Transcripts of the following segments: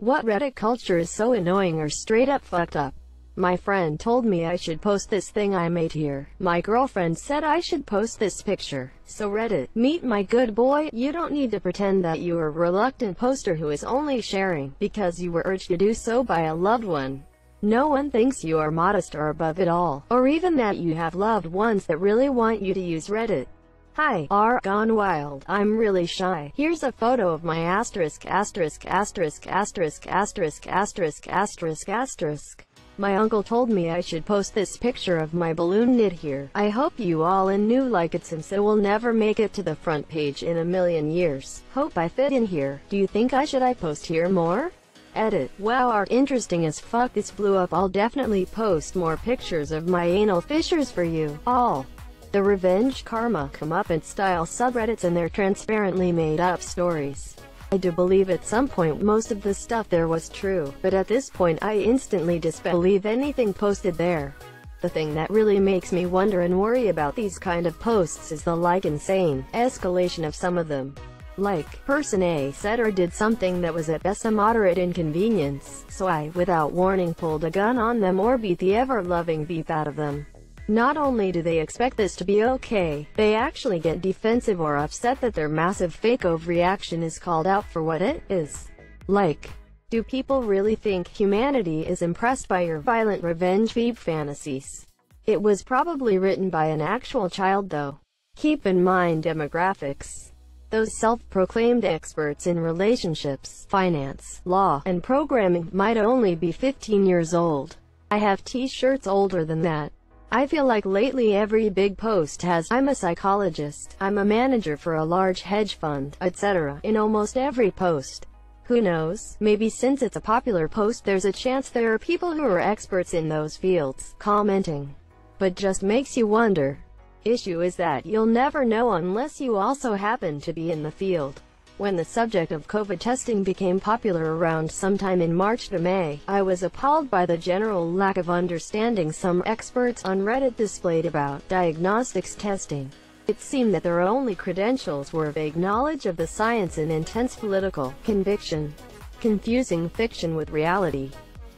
What Reddit culture is so annoying or straight up fucked up? My friend told me I should post this thing I made here. My girlfriend said I should post this picture. So Reddit, meet my good boy. You don't need to pretend that you are a reluctant poster who is only sharing because you were urged to do so by a loved one. No one thinks you are modest or above it all, or even that you have loved ones that really want you to use Reddit. Hi, R gone wild. I'm really shy. Here's a photo of my asterisk asterisk asterisk asterisk asterisk asterisk asterisk asterisk. My uncle told me I should post this picture of my balloon knit here. I hope you all in new like it since it will never make it to the front page in a million years. Hope I fit in here. Do you think I should I post here more? Edit. Wow art interesting as fuck this blew up I'll definitely post more pictures of my anal fissures for you. All. The revenge karma come up in style subreddits and their transparently made up stories. I do believe at some point most of the stuff there was true, but at this point I instantly disbelieve anything posted there. The thing that really makes me wonder and worry about these kind of posts is the like insane escalation of some of them. Like, person A said or did something that was at best a moderate inconvenience, so I, without warning pulled a gun on them or beat the ever-loving beep out of them. Not only do they expect this to be okay, they actually get defensive or upset that their massive fake overreaction is called out for what it is. Like, do people really think humanity is impressed by your violent revenge beep fantasies? It was probably written by an actual child though. Keep in mind demographics. Those self-proclaimed experts in relationships, finance, law, and programming might only be 15 years old. I have t-shirts older than that. I feel like lately every big post has, I'm a psychologist, I'm a manager for a large hedge fund, etc. in almost every post. Who knows, maybe since it's a popular post there's a chance there are people who are experts in those fields, commenting. But just makes you wonder. Issue is that you'll never know unless you also happen to be in the field. When the subject of COVID testing became popular around sometime in March to May, I was appalled by the general lack of understanding some experts on Reddit displayed about diagnostics testing. It seemed that their only credentials were vague knowledge of the science and intense political conviction, confusing fiction with reality.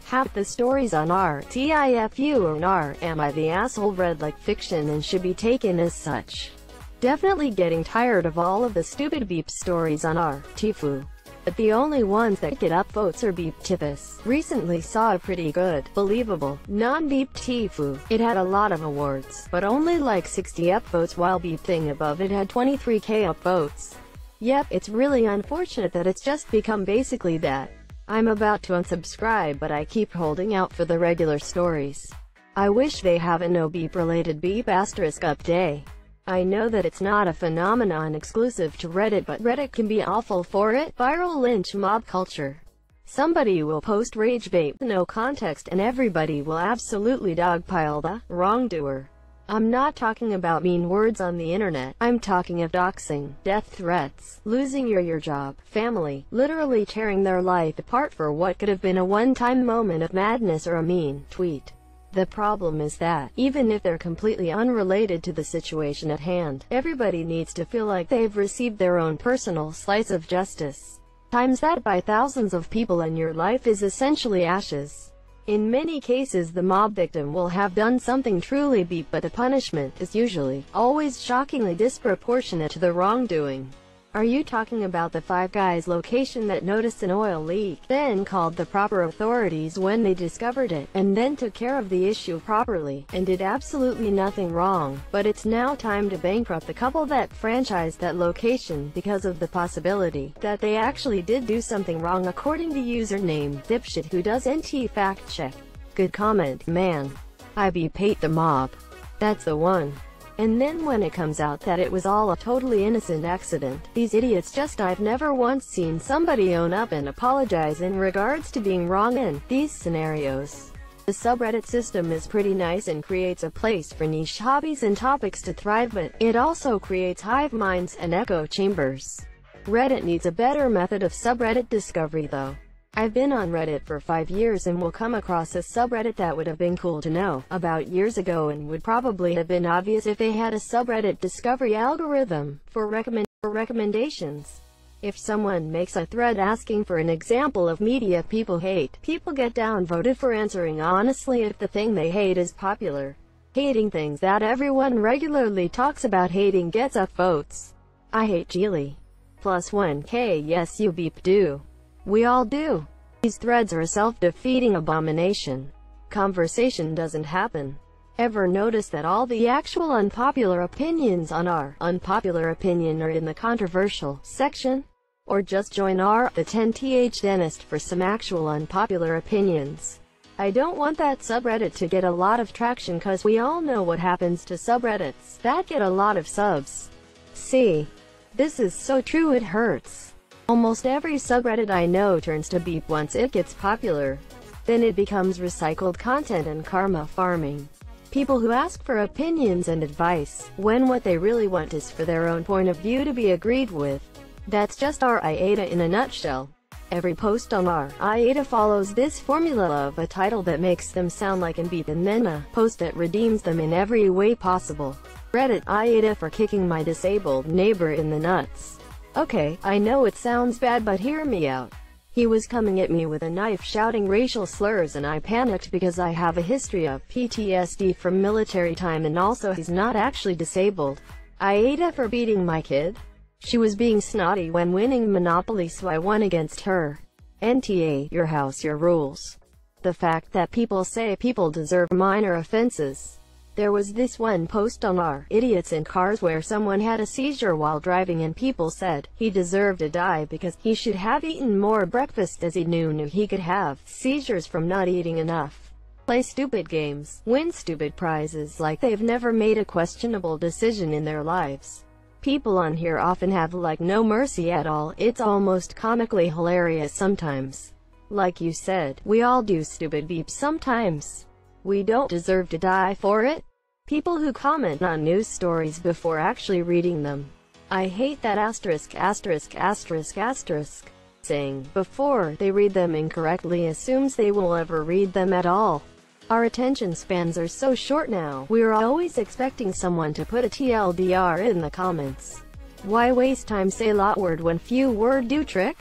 Half the stories on R, TIFU or NAR, am I the asshole read like fiction and should be taken as such. Definitely getting tired of all of the stupid beep stories on our Tifu. But the only ones that get up votes are Beep Tifus. Recently saw a pretty good, believable, non-beep Tifu. It had a lot of awards, but only like 60 upvotes while Beep thing above it had 23k upvotes. Yep, it's really unfortunate that it's just become basically that. I'm about to unsubscribe but I keep holding out for the regular stories. I wish they have a no beep related beep asterisk up day. I know that it's not a phenomenon exclusive to Reddit but Reddit can be awful for it. Viral lynch mob culture. Somebody will post rage bait, no context, and everybody will absolutely dogpile the wrongdoer. I'm not talking about mean words on the internet, I'm talking of doxing, death threats, losing your, your job, family, literally tearing their life apart for what could have been a one-time moment of madness or a mean tweet. The problem is that, even if they're completely unrelated to the situation at hand, everybody needs to feel like they've received their own personal slice of justice. Times that by thousands of people and your life is essentially ashes. In many cases the mob victim will have done something truly beat but the punishment is usually, always shockingly disproportionate to the wrongdoing. Are you talking about the Five Guys location that noticed an oil leak, then called the proper authorities when they discovered it, and then took care of the issue properly, and did absolutely nothing wrong, but it's now time to bankrupt the couple that franchised that location because of the possibility that they actually did do something wrong according to username dipshit who does NT fact check. Good comment, man. I be Pate the mob. That's the one. And then when it comes out that it was all a totally innocent accident, these idiots just I've never once seen somebody own up and apologize in regards to being wrong in these scenarios. The subreddit system is pretty nice and creates a place for niche hobbies and topics to thrive but it also creates hive minds and echo chambers. Reddit needs a better method of subreddit discovery though. I've been on Reddit for five years and will come across a subreddit that would have been cool to know about years ago and would probably have been obvious if they had a subreddit discovery algorithm for, recommend for recommendations. If someone makes a thread asking for an example of media people hate, people get downvoted for answering honestly if the thing they hate is popular. Hating things that everyone regularly talks about hating gets up votes. I hate Geely. Plus 1k yes you beep do. We all do. These threads are a self-defeating abomination. Conversation doesn't happen. Ever notice that all the actual unpopular opinions on our unpopular opinion are in the controversial section? Or just join our the 10th dentist for some actual unpopular opinions. I don't want that subreddit to get a lot of traction cause we all know what happens to subreddits that get a lot of subs. See? This is so true it hurts. Almost every subreddit I know turns to beep once it gets popular. Then it becomes recycled content and karma farming. People who ask for opinions and advice, when what they really want is for their own point of view to be agreed with. That's just our AITA in a nutshell. Every post on our AITA follows this formula of a title that makes them sound like an beat and then a post that redeems them in every way possible. Reddit AITA for kicking my disabled neighbor in the nuts. Okay, I know it sounds bad but hear me out. He was coming at me with a knife shouting racial slurs and I panicked because I have a history of PTSD from military time and also he's not actually disabled. AITA for beating my kid? She was being snotty when winning Monopoly so I won against her. NTA, your house your rules. The fact that people say people deserve minor offenses. There was this one post on our Idiots in Cars where someone had a seizure while driving and people said he deserved to die because he should have eaten more breakfast as he knew knew he could have seizures from not eating enough. Play stupid games, win stupid prizes like they've never made a questionable decision in their lives. People on here often have like no mercy at all, it's almost comically hilarious sometimes. Like you said, we all do stupid beeps sometimes. We don't deserve to die for it. People who comment on news stories before actually reading them. I hate that asterisk asterisk asterisk asterisk saying before they read them incorrectly assumes they will ever read them at all. Our attention spans are so short now, we're always expecting someone to put a TLDR in the comments. Why waste time say lot word when few word do trick?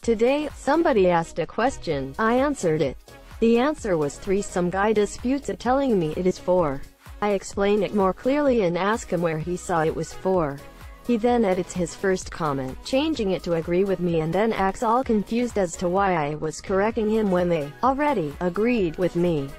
Today, somebody asked a question, I answered it. The answer was 3 some guy disputes it telling me it is 4. I explain it more clearly and ask him where he saw it was 4. He then edits his first comment, changing it to agree with me and then acts all confused as to why I was correcting him when they already agreed with me.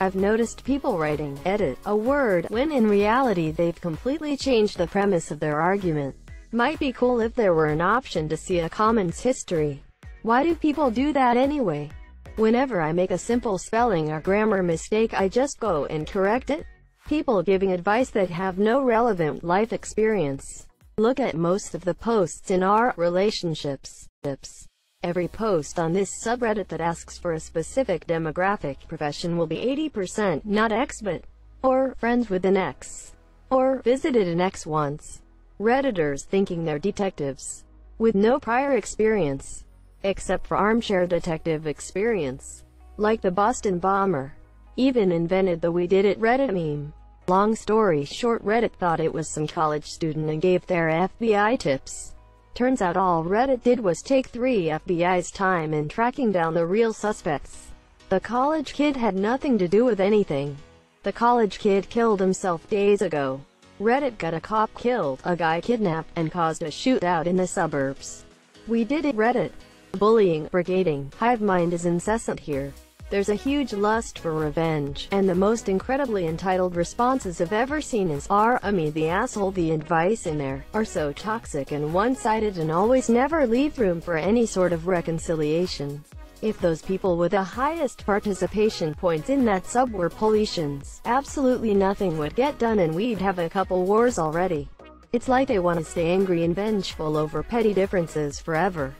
I've noticed people writing, edit, a word, when in reality they've completely changed the premise of their argument. Might be cool if there were an option to see a comments history. Why do people do that anyway? Whenever I make a simple spelling or grammar mistake I just go and correct it. People giving advice that have no relevant life experience. Look at most of the posts in our relationships. Tips. Every post on this subreddit that asks for a specific demographic profession will be 80% not ex but, or friends with an ex, or visited an ex once. Redditors thinking they're detectives, with no prior experience, except for armchair detective experience, like the Boston bomber. Even invented the We Did It Reddit meme. Long story short Reddit thought it was some college student and gave their FBI tips. Turns out all Reddit did was take three FBI's time in tracking down the real suspects. The college kid had nothing to do with anything. The college kid killed himself days ago. Reddit got a cop killed, a guy kidnapped, and caused a shootout in the suburbs. We did it Reddit. Bullying, brigading, hive mind is incessant here. There's a huge lust for revenge, and the most incredibly entitled responses I've ever seen is, are, I mean the asshole the advice in there, are so toxic and one-sided and always never leave room for any sort of reconciliation. If those people with the highest participation points in that sub were politicians, absolutely nothing would get done and we'd have a couple wars already. It's like they want to stay angry and vengeful over petty differences forever.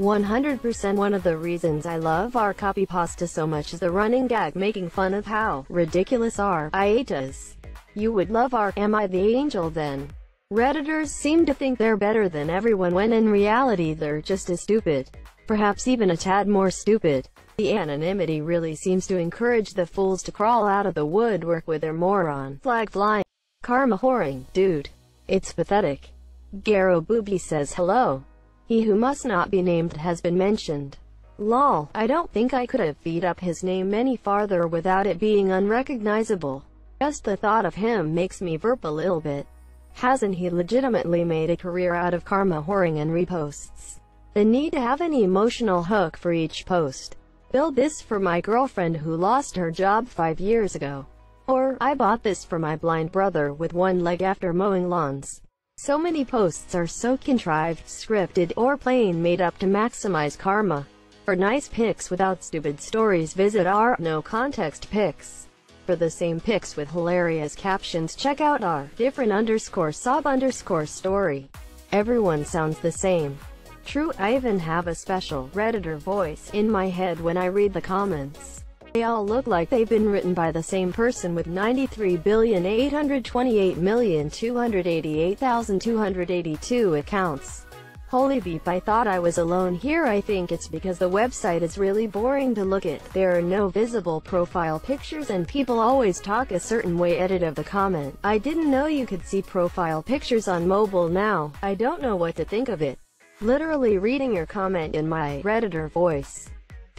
100% one of the reasons I love our copy pasta so much is the running gag making fun of how ridiculous our AITAs. You would love our Am I the Angel then? Redditors seem to think they're better than everyone when in reality they're just as stupid. Perhaps even a tad more stupid. The anonymity really seems to encourage the fools to crawl out of the woodwork with their moron flag flying. Karma whoring, dude. It's pathetic. Garo Booby says hello. He who must not be named has been mentioned. Lol, I don't think I could have beat up his name any farther without it being unrecognizable. Just the thought of him makes me burp a little bit. Hasn't he legitimately made a career out of karma whoring and reposts? The need to have an emotional hook for each post. Build this for my girlfriend who lost her job five years ago. Or, I bought this for my blind brother with one leg after mowing lawns. So many posts are so contrived, scripted, or plain made up to maximize karma. For nice pics without stupid stories visit our no context pics. For the same pics with hilarious captions check out our different underscore sob underscore story. Everyone sounds the same. True, I even have a special Redditor voice in my head when I read the comments. They all look like they've been written by the same person with 93,828,288,282 accounts. Holy beep I thought I was alone here I think it's because the website is really boring to look at, there are no visible profile pictures and people always talk a certain way edit of the comment. I didn't know you could see profile pictures on mobile now, I don't know what to think of it. Literally reading your comment in my Redditor voice.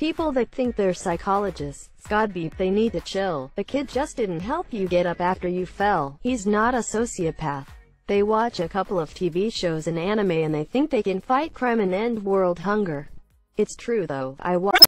People that think they're psychologists, God beep they need to chill, the kid just didn't help you get up after you fell, he's not a sociopath. They watch a couple of TV shows and anime and they think they can fight crime and end world hunger. It's true though, I watch